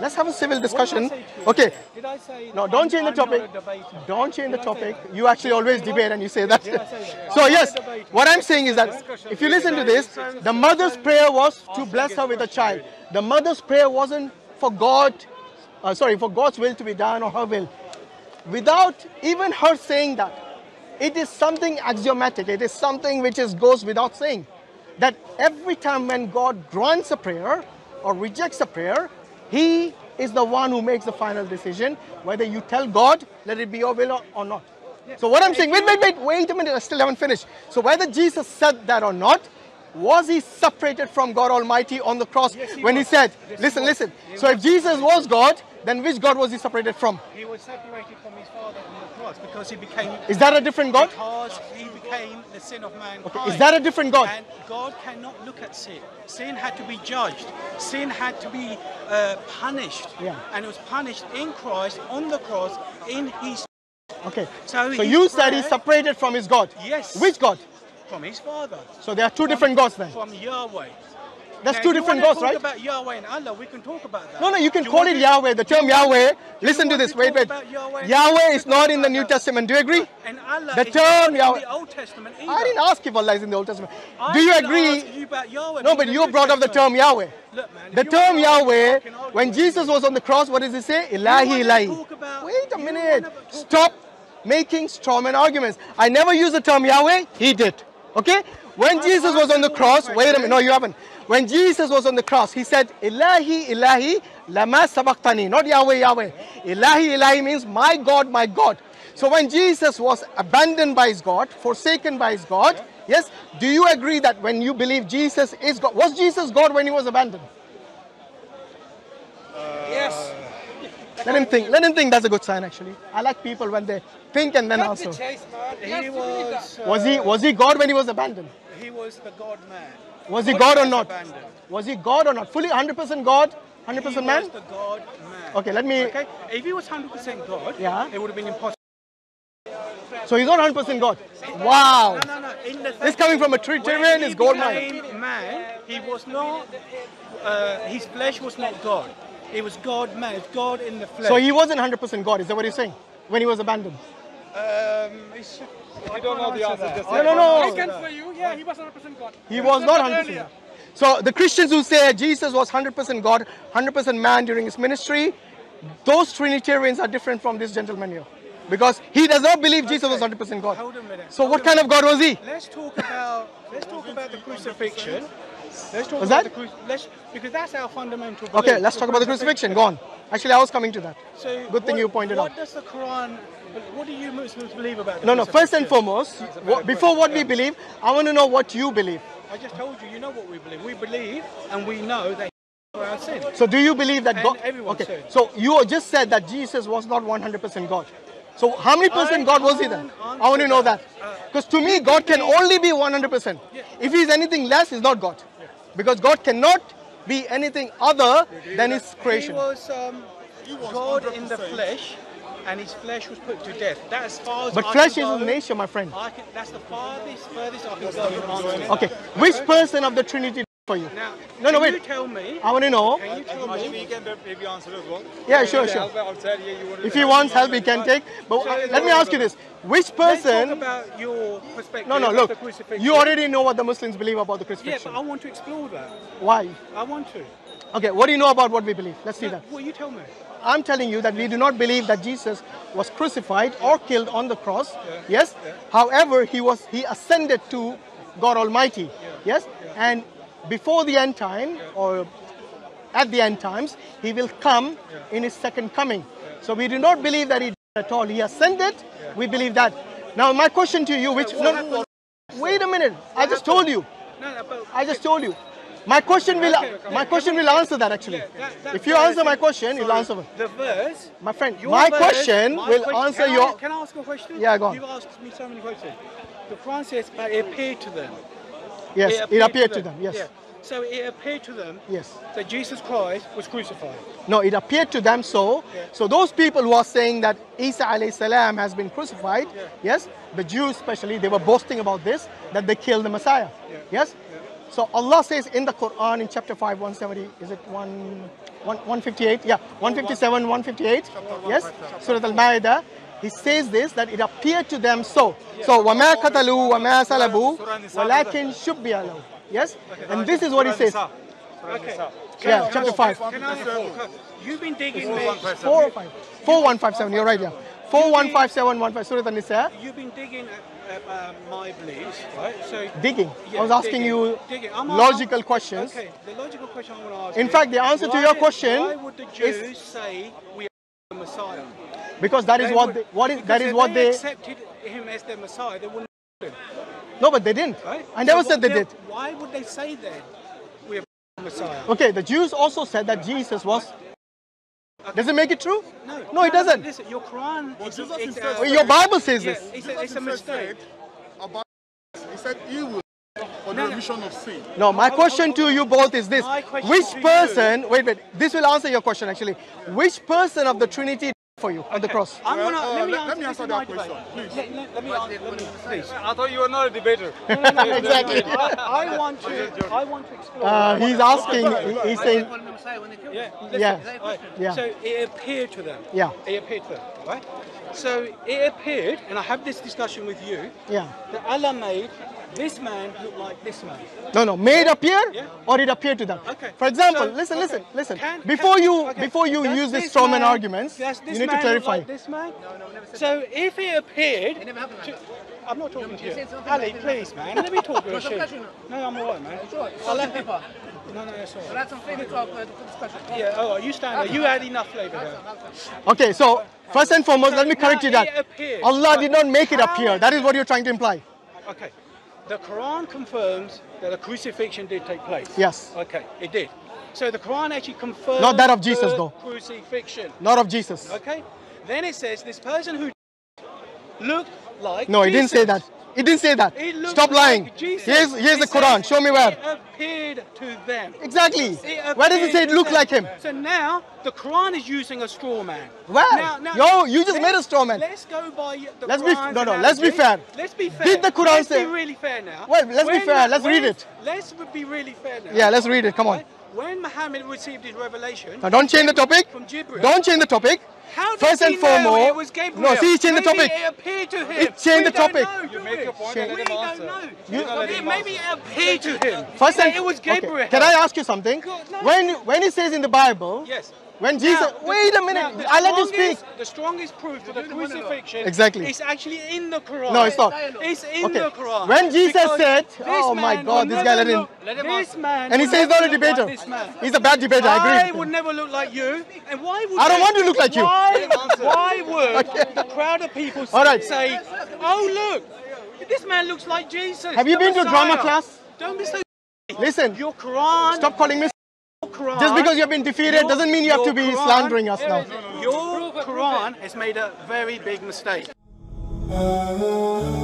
Let's have a civil What did I discussion. say to you? Okay. Did I say No, don't change the topic. Don't change the topic. You actually always debate and you say that. So yes, not a debater. what I'm saying is that if you listen to this, the mother's prayer was to bless her with a child. The mother's prayer wasn't for God, uh, sorry, for God's will to be done or her will. Without even her saying that, it is something axiomatic. It is something which is goes without saying. That every time when God grants a prayer or rejects a prayer, He is the one who makes the final decision whether you tell God, let it be your will or, or not. So what I'm saying, wait, wait, wait, wait a minute, I still haven't finished. So whether Jesus said that or not, was he separated from God Almighty on the cross Yes, he when he said, Yes, listen, was. listen. He So if. Jesus was God, then which God was he separated from? He was separated from his father because he became. Is that a different God? Because he became the sin of mankind. Okay, is that a different God? And God cannot look at sin. Sin had to be judged. Sin had to be uh, punished. Yeah. And it was punished in Christ on the cross in his Okay. So So you said he's separated from his God. Yes. Which God? from his father. So there are two different gods then. From Yahweh. That's Now, two different gods, right? about Yahweh and Allah, we can talk about that. No, no, you can Do call it to- Yahweh. The term Yahweh, listen to want this, wait, wait. Yahweh? Yahweh is not in the New. Testament. Do you agree? And Allah The term Yahweh- the Old Testament either. I didn't ask if Allah is in the Old Testament. I Do you agree? you No, but you brought up the term Yahweh. Look, man, The term wanna argue, I Yahweh, when Jesus was on the cross, what does he say? Ilahi, Ilahi. Wait a minute. Stop making strawman arguments. I never used the term Yahweh. He did. Okay? When Jesus was on the cross, wait a minute. No, you haven't. When Jesus was on the cross, he said, Ilahi, Ilahi, lama sabaqtani. Not Yahweh, Yahweh. Ilahi, Ilahi means my God, my God. So when Jesus was abandoned by his God, forsaken by his God, yes, do you agree that when you believe Jesus is God, was Jesus God when he was abandoned? Yes. Let him think. Let him think. That's a good sign, actually. I like people when they think and then answer. the chase. He, He has to believe was. uh, Was he was he God when he was abandoned? He was the God man. Was he God or not? abandoned. Was he God or not? Fully 100% God, 100% He man? the God man. Okay, let me. Okay. If he was 100% God, Yeah. it would have been impossible. So he's not 100% God. Wow. No, no, no. This coming from a Trinitarian is God man. man, he was not. Uh, his flesh was not God. It was God man. It's God in the flesh. So he wasn't 100% God. Is that what you're saying? When he was abandoned? Um, you don't know the answer, No, no, no. I can for you. Yeah, he was 100% God. He was not 100%. So the Christians who say Jesus was 100% God, 100% man during his ministry, those Trinitarians are different from this gentleman here. Because he does not believe Jesus was 100% God. Hold a minute. So hold what kind of God was he? Let's talk about let's talk about the crucifixion. Let's talk Was about that? the cru- let's because that's our fundamental. Okay, let's talk about the crucifixion. Go on. Actually, I was coming to that. So Good thing you pointed what out. What does the Quran? What do you Muslims believe about? No, no. First and foremost, what, before what we believe, I want to know what you believe. I just told you. You know what we believe. We believe and we know that for our sin. So, do you believe that And God? Okay. So you just said that Jesus was not 100% God. So how many percent I God was he then? I want to know that. Uh, Because to me, God can only be 100%. Yeah. If he's anything less, he's not God. Because God cannot be anything other than his creation. He was um, God in the flesh, and his flesh was put to death. That's as far as But I flesh is go. nature, my friend. I can, that's the farthest, furthest I can go in. Okay. Which person of the Trinity for you? Now, No, no, can you wait. tell me? I want to know. Can you tell Actually, me? you can maybe answer as well. Yeah, sure, Yeah, sure. Albert outside, yeah, you want If he wants help, he can take. But uh, let me ask you this: Which Let's talk person? about your perspective. No, no. Look, the you already know what the Muslims believe about the crucifixion. Yeah, crucifixion. but I want to explore that. Why? I want to. Okay. What do you know about what we believe? Let's see that. Well, you tell me. I'm telling you that we do not believe that Jesus was crucified or killed on the cross. Yes. However, he was he ascended to God Almighty. Yes. And before the end time or at the end times, he will come in his second coming. So we do not believe that he did at all. He ascended. We believe that. Now my question to you, which no, no, wait a minute. I just told you. No, no, but I just told you. My question will Okay, okay. my question will answer that actually. That- that If you answer my question, you'll answer it. The verse. My friend, my verse- question my will question- answer can your. I, can I ask a question? Yeah, go on. You've asked me so many questions. The Quran says, but it appeared to them. yes, it appeared to them. Yes, Yeah. So it appeared to them yes. that Jesus Christ was crucified. No, it appeared to them so. Yeah. So those people who are saying that Isa alayhi salam has been crucified, Yeah. yes, the Jews especially, they were boasting about this that they killed the Messiah. Yeah. Yes. So Allah says in the Quran in chapter 5, 170, is it one? One, 158, yeah, 157, 158. Yes, Surah Al-Ma'idah. He says this that it appeared to them so. So وَمَا قَتَلُوا وَمَا صَلَبُوا وَلَكِنْ شُبِّهَ لَهُ. Yes, and this is what he says. Okay. Yeah, chapter five. Can I, you've been digging me. Four or five. Four one five seven. You're right. Yeah. Four one five seven one five. Surah An-Nisa. You've been digging at, uh, my beliefs, right? So Digging. Yeah, I was asking digging, you digging. Logical questions. Okay, the logical question I want to ask. In fact, the answer to your question Why would the is- Jews say we are the Messiah? Because that is They what would- they, what is, that is if what they. accepted him as their Messiah. They wouldn't. No, but they didn't. Right? I never So said they did. Why would they say that we are the Messiah? Okay, the Jews also said that Jesus was. Does it make it true? No, No, it doesn't. Listen, your Quran. Well, is, Jesus is, himself uh, Well, Your Bible says yeah, this. it's, a, it's a mistake. About, he said he will for the remission of sin. No, my question to you both is this: Which person? Wait, wait. This will answer your question actually. Which person of the Trinity died for you on the cross? I'm gonna, uh, let me let- answer, let me answer that question, please. Let, let, let me answer, let me, please. I thought you were not a debater. exactly. I, I want to, I want to explore. Uh, he's asking. he- He's saying. yeah, listen, Yeah. right. Yeah. So it appeared to them. Yeah. It appeared to them, right? So it appeared, and I have this discussion with you, Yeah. that Allah made this man look like this man. No, no. Made appear, Yeah. or it appeared to them. Okay. For example, So- listen, okay. listen, listen. Can- before can- you, okay. before you Does use this this strawman man- arguments, you need to man look clarify. Like this man? So if it appeared, to, I'm not talking to you. Ali, please, man, let me talk to you. shit. No, I'm alright, man. I'll let you. No, no, that's alright. That's something to uh, discussion. Yeah, oh, you stand there. You had enough flavour there. Okay, so first and foremost, let me correct you that. Allah did not make it appear. That is what you're trying to imply. Okay. The Quran confirms that a crucifixion did take place. Yes. Okay, it did. So the Quran actually confirms Not that of Jesus, though. crucifixion. Not of Jesus. Okay? Then it says this person who looked like No, he didn't say that. He didn't say that. Stop lying. like. Here's, here's It the Quran. Show me where. Appeared to them. Exactly. Where does it say it looked like him? So now the Quran is using a straw man. Where? Now, now, Yo, you just made a straw man. Let's go by the Let's be- no, no, let's be fair. Let's be fair. Did the Quran let's say- be really fair now. Well, let's be fair. Let's read it. Let's be really fair now. Yeah, let's read it. Come on. Right? When Muhammad received his revelation, Now don't change the topic. From Jibril. Don't change the topic. how did First he and know foremost. it was Gabriel? No, see, he changed the topic. It appeared to him. It changed We the topic. Don't know, do You make we? your point and let we don't know. You don't let him maybe it appeared to him. First and it was okay, Gabriel. Can I ask you something? God, no. When when it says in the Bible, Yes. When Jesus, Now, the- wait a minute, now, I let you speak. The strongest proof for the crucifixion Exactly. is actually in the Quran. No, it's not. It's in Okay. the Quran. When Jesus Because said, oh my God, this guy let never him- look- This man And he says he's not a never look like debater. He's a bad debater. I I agree. would never look like you. And why would I don't you- want to look like you. Why, why would the crowd of people All right. say, oh look, this man looks like Jesus? Have you the been to drama class? Don't be so. Listen, Your Quran. stop calling me. Your Quran Just because you have been defeated your- doesn't mean you have to be Quran- slandering us now. Your Quran has made a very big mistake. Uh,